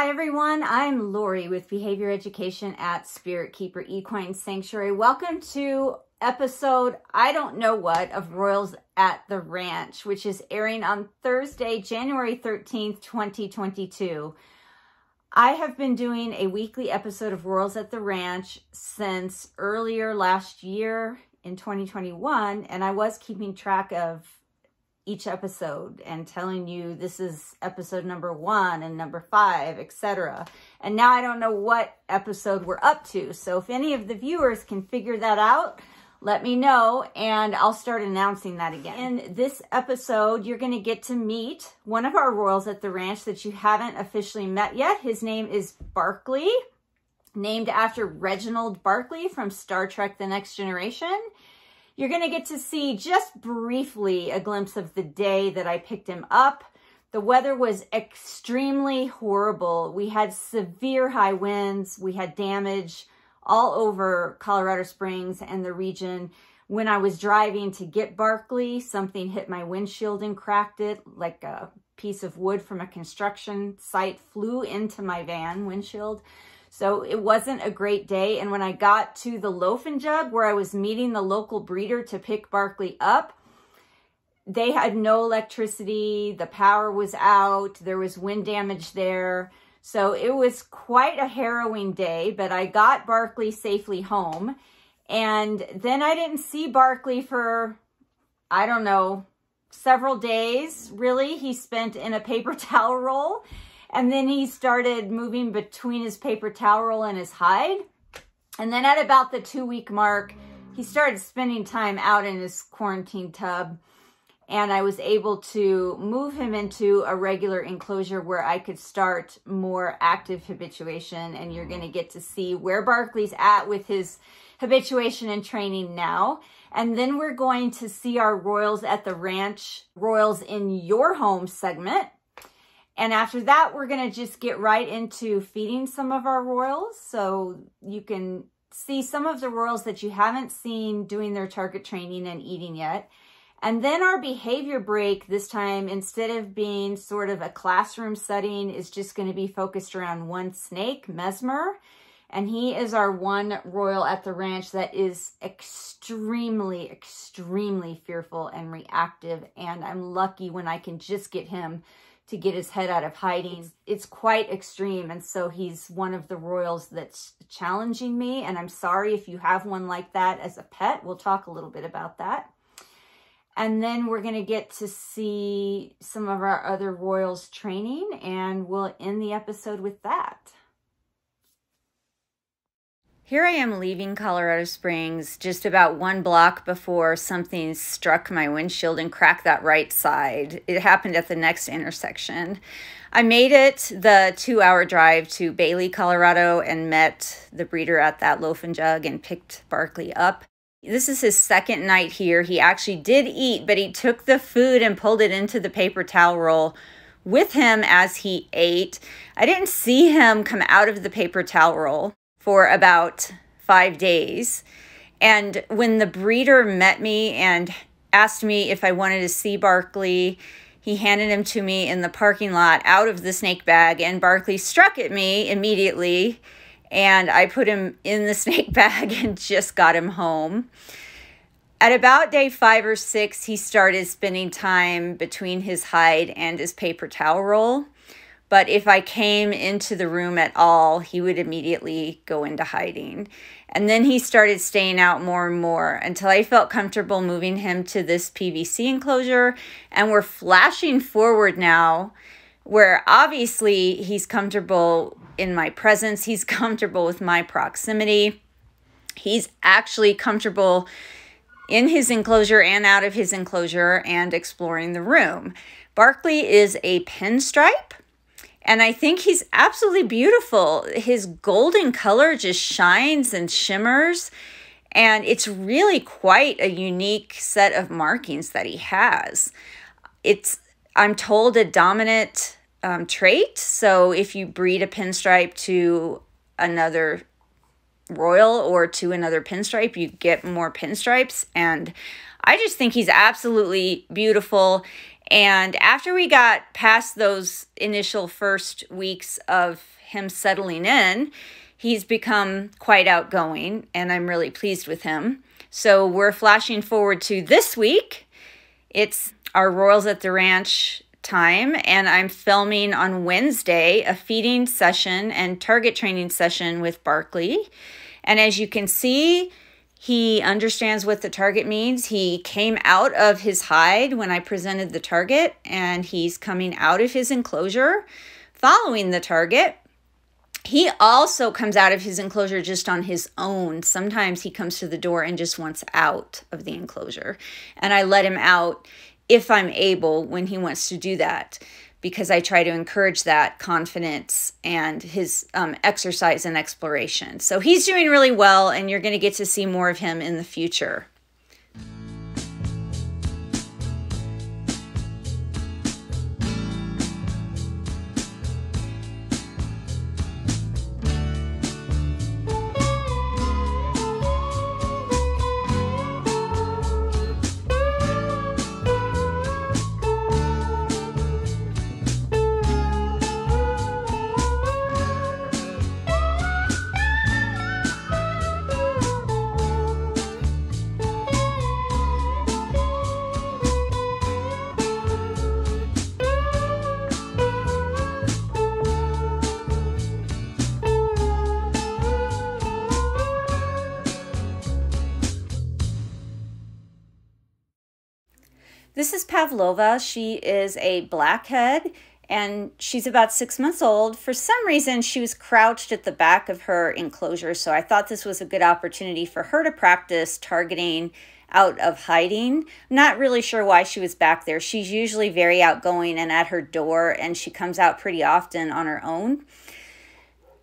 Hi everyone, I'm Lori with Behavior Education at Spirit Keeper Equine Sanctuary. Welcome to episode, I don't know what, of Royals at the Ranch, which is airing on Thursday, January 13th, 2022. I have been doing a weekly episode of Royals at the Ranch since earlier last year in 2021, and I was keeping track of each episode and telling you this is episode number one and number five, etc. And now I don't know what episode we're up to. So if any of the viewers can figure that out, let me know and I'll start announcing that again. In this episode, you're going to get to meet one of our royals at the ranch that you haven't officially met yet. His name is Barclay, named after Reginald Barclay from Star Trek The Next Generation. You're going to get to see just briefly a glimpse of the day that I picked him up. The weather was extremely horrible. We had severe high winds. We had damage all over Colorado Springs and the region. When I was driving to get Barclay, something hit my windshield and cracked it like a piece of wood from a construction site flew into my van windshield. So it wasn't a great day. And when I got to the Loaf and Jug where I was meeting the local breeder to pick Barclay up, they had no electricity. The power was out. There was wind damage there. So it was quite a harrowing day, but I got Barclay safely home. And then I didn't see Barclay for, I don't know, several days, really. He spent in a paper towel roll and then he started moving between his paper towel and his hide. And then at about the two week mark, he started spending time out in his quarantine tub. And I was able to move him into a regular enclosure where I could start more active habituation. And you're going to get to see where Barclay's at with his habituation and training now. And then we're going to see our Royals at the Ranch, Royals in Your Home segment. And after that, we're going to just get right into feeding some of our royals. So you can see some of the royals that you haven't seen doing their target training and eating yet. And then our behavior break this time, instead of being sort of a classroom setting, is just going to be focused around one snake, Mesmer. And he is our one royal at the ranch that is extremely, extremely fearful and reactive. And I'm lucky when I can just get him to get his head out of hiding. It's quite extreme. And so he's one of the royals that's challenging me. And I'm sorry if you have one like that as a pet. We'll talk a little bit about that. And then we're going to get to see some of our other royals training and we'll end the episode with that. Here I am leaving Colorado Springs just about one block before something struck my windshield and cracked that right side. It happened at the next intersection. I made it the two hour drive to Bailey, Colorado, and met the breeder at that loaf and jug and picked Barclay up. This is his second night here. He actually did eat, but he took the food and pulled it into the paper towel roll with him as he ate. I didn't see him come out of the paper towel roll for about five days. And when the breeder met me and asked me if I wanted to see Barclay, he handed him to me in the parking lot out of the snake bag, and Barclay struck at me immediately. And I put him in the snake bag and just got him home. At about day five or six, he started spending time between his hide and his paper towel roll. But if I came into the room at all, he would immediately go into hiding. And then he started staying out more and more until I felt comfortable moving him to this PVC enclosure. And we're flashing forward now, where obviously he's comfortable in my presence, he's comfortable with my proximity. He's actually comfortable in his enclosure and out of his enclosure and exploring the room. Barclay is a pinstripe and I think he's absolutely beautiful. His golden color just shines and shimmers. And it's really quite a unique set of markings that he has. It's, I'm told, a dominant um, trait. So if you breed a pinstripe to another royal or to another pinstripe, you get more pinstripes. And I just think he's absolutely beautiful. And after we got past those initial first weeks of him settling in, he's become quite outgoing, and I'm really pleased with him. So we're flashing forward to this week. It's our Royals at the Ranch time, and I'm filming on Wednesday a feeding session and target training session with Barclay. And as you can see, he understands what the target means. He came out of his hide when I presented the target, and he's coming out of his enclosure following the target. He also comes out of his enclosure just on his own. Sometimes he comes to the door and just wants out of the enclosure. And I let him out if I'm able when he wants to do that because I try to encourage that confidence and his um, exercise and exploration. So he's doing really well, and you're going to get to see more of him in the future. This is Pavlova. She is a blackhead and she's about six months old. For some reason, she was crouched at the back of her enclosure, so I thought this was a good opportunity for her to practice targeting out of hiding. not really sure why she was back there. She's usually very outgoing and at her door, and she comes out pretty often on her own.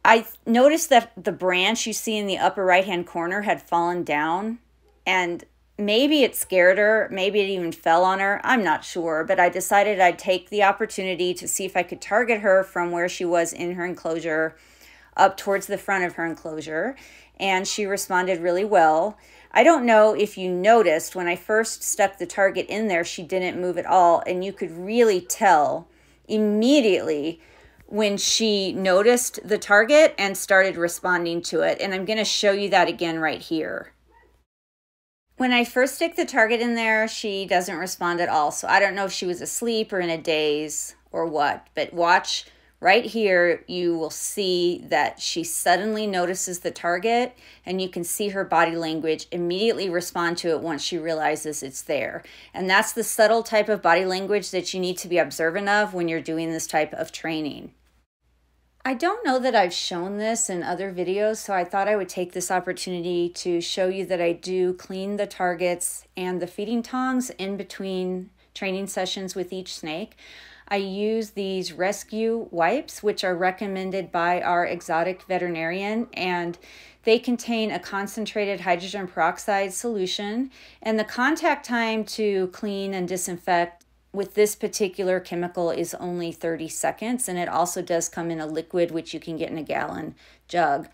I noticed that the branch you see in the upper right hand corner had fallen down, and maybe it scared her, maybe it even fell on her. I'm not sure, but I decided I'd take the opportunity to see if I could target her from where she was in her enclosure up towards the front of her enclosure. And she responded really well. I don't know if you noticed when I first stuck the target in there, she didn't move at all. And you could really tell immediately when she noticed the target and started responding to it. And I'm going to show you that again right here. When I first stick the target in there, she doesn't respond at all. So I don't know if she was asleep or in a daze or what, but watch right here. You will see that she suddenly notices the target and you can see her body language immediately respond to it once she realizes it's there. And that's the subtle type of body language that you need to be observant of when you're doing this type of training. I don't know that I've shown this in other videos, so I thought I would take this opportunity to show you that I do clean the targets and the feeding tongs in between training sessions with each snake. I use these rescue wipes, which are recommended by our exotic veterinarian, and they contain a concentrated hydrogen peroxide solution, and the contact time to clean and disinfect with this particular chemical is only 30 seconds and it also does come in a liquid which you can get in a gallon jug.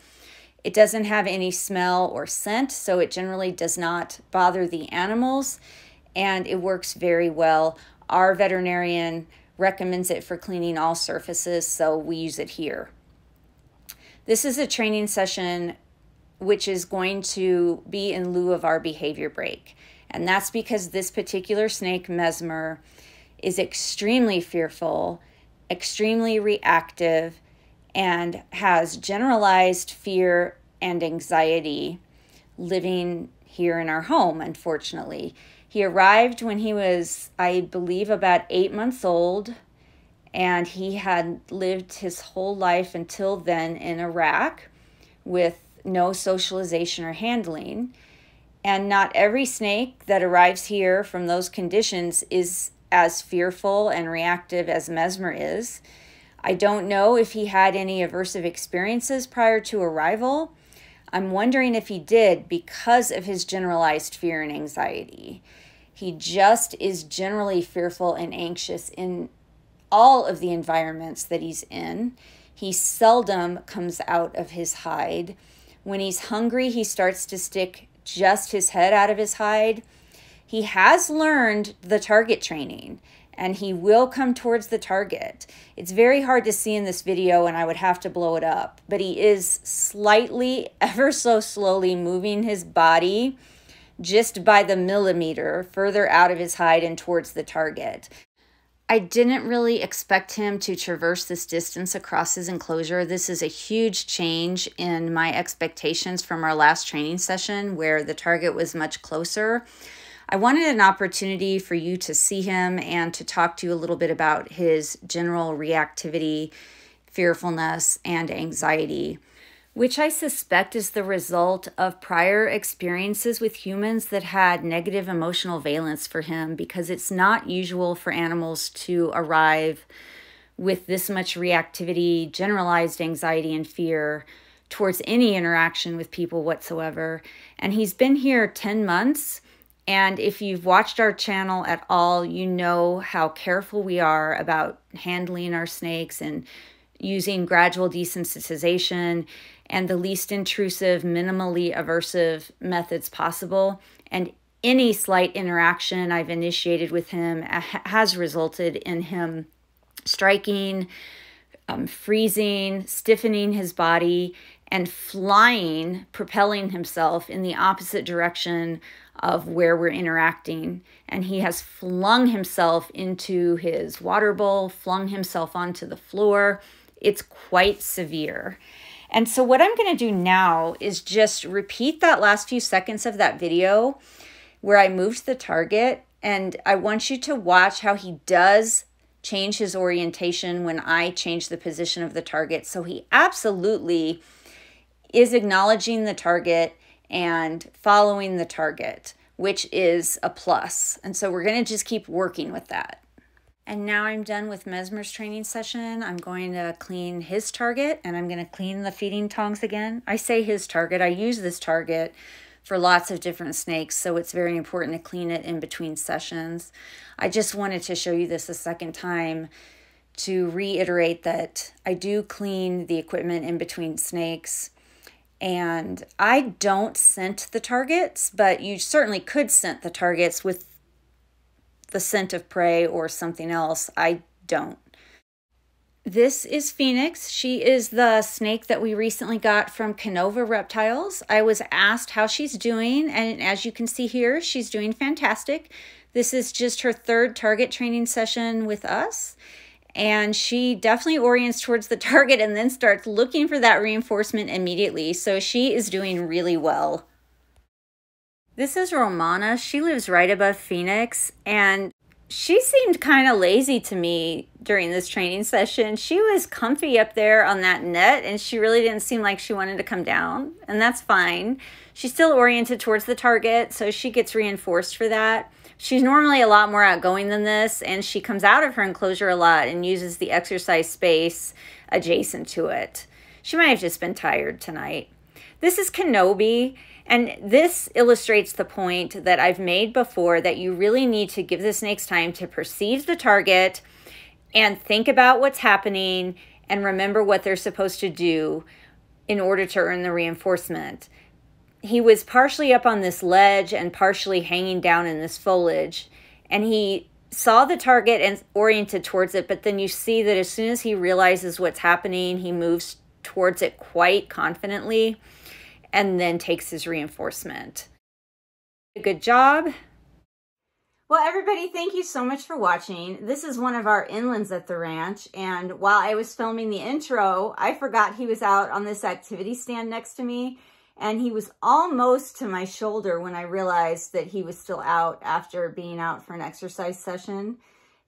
It doesn't have any smell or scent so it generally does not bother the animals and it works very well. Our veterinarian recommends it for cleaning all surfaces so we use it here. This is a training session which is going to be in lieu of our behavior break. And that's because this particular snake, Mesmer, is extremely fearful, extremely reactive, and has generalized fear and anxiety living here in our home, unfortunately. He arrived when he was, I believe, about eight months old, and he had lived his whole life until then in a rack with no socialization or handling. And not every snake that arrives here from those conditions is as fearful and reactive as Mesmer is. I don't know if he had any aversive experiences prior to arrival. I'm wondering if he did because of his generalized fear and anxiety. He just is generally fearful and anxious in all of the environments that he's in. He seldom comes out of his hide. When he's hungry, he starts to stick just his head out of his hide he has learned the target training and he will come towards the target. It's very hard to see in this video and I would have to blow it up, but he is slightly, ever so slowly moving his body just by the millimeter further out of his hide and towards the target. I didn't really expect him to traverse this distance across his enclosure. This is a huge change in my expectations from our last training session where the target was much closer. I wanted an opportunity for you to see him and to talk to you a little bit about his general reactivity, fearfulness, and anxiety, which I suspect is the result of prior experiences with humans that had negative emotional valence for him because it's not usual for animals to arrive with this much reactivity, generalized anxiety, and fear towards any interaction with people whatsoever. And he's been here 10 months and if you've watched our channel at all, you know how careful we are about handling our snakes and using gradual desensitization and the least intrusive, minimally aversive methods possible. And any slight interaction I've initiated with him has resulted in him striking, um, freezing, stiffening his body, and flying, propelling himself in the opposite direction of where we're interacting. And he has flung himself into his water bowl, flung himself onto the floor. It's quite severe. And so, what I'm going to do now is just repeat that last few seconds of that video where I moved the target. And I want you to watch how he does change his orientation when I change the position of the target. So, he absolutely is acknowledging the target and following the target, which is a plus. And so we're going to just keep working with that. And now I'm done with Mesmer's training session. I'm going to clean his target and I'm going to clean the feeding tongs again. I say his target. I use this target for lots of different snakes, so it's very important to clean it in between sessions. I just wanted to show you this a second time to reiterate that I do clean the equipment in between snakes and I don't scent the targets, but you certainly could scent the targets with the scent of prey or something else. I don't. This is Phoenix. She is the snake that we recently got from Canova Reptiles. I was asked how she's doing, and as you can see here, she's doing fantastic. This is just her third target training session with us and she definitely orients towards the target and then starts looking for that reinforcement immediately. So she is doing really well. This is Romana. She lives right above Phoenix and she seemed kind of lazy to me during this training session. She was comfy up there on that net and she really didn't seem like she wanted to come down, and that's fine. She's still oriented towards the target, so she gets reinforced for that. She's normally a lot more outgoing than this, and she comes out of her enclosure a lot and uses the exercise space adjacent to it. She might have just been tired tonight. This is Kenobi, and this illustrates the point that I've made before that you really need to give the snakes time to perceive the target and think about what's happening and remember what they're supposed to do in order to earn the reinforcement he was partially up on this ledge and partially hanging down in this foliage. And he saw the target and oriented towards it, but then you see that as soon as he realizes what's happening, he moves towards it quite confidently and then takes his reinforcement. Good job. Well, everybody, thank you so much for watching. This is one of our inlands at the ranch, and while I was filming the intro, I forgot he was out on this activity stand next to me, and he was almost to my shoulder when I realized that he was still out after being out for an exercise session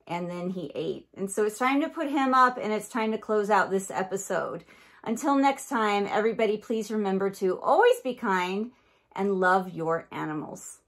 and then he ate. And so it's time to put him up and it's time to close out this episode. Until next time, everybody please remember to always be kind and love your animals.